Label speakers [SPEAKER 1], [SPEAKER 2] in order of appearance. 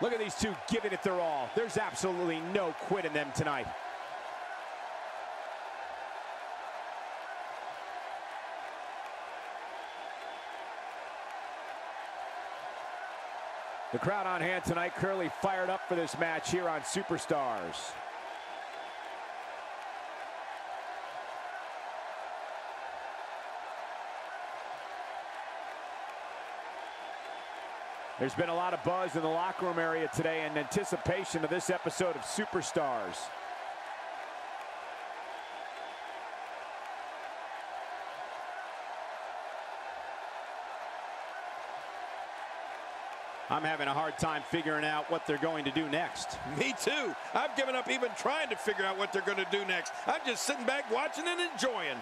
[SPEAKER 1] Look at these two giving it their all. There's absolutely no quit in them tonight. The crowd on hand tonight clearly fired up for this match here on Superstars. There's been a lot of buzz in the locker room area today in anticipation of this episode of Superstars. I'm having a hard time figuring out what they're going to do next.
[SPEAKER 2] Me too. I've given up even trying to figure out what they're going to do next. I'm just sitting back watching and enjoying.